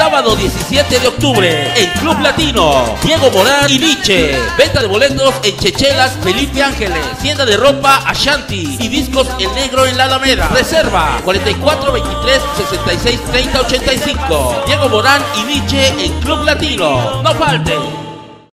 Sábado 17 de octubre en Club Latino. Diego Morán y Nietzsche. Venta de boletos en Chechelas Felipe Ángeles. Tienda de ropa Ashanti. Y discos El Negro en la Alameda. Reserva 44 23 66 30 85. Diego Morán y Nietzsche en Club Latino. No falte.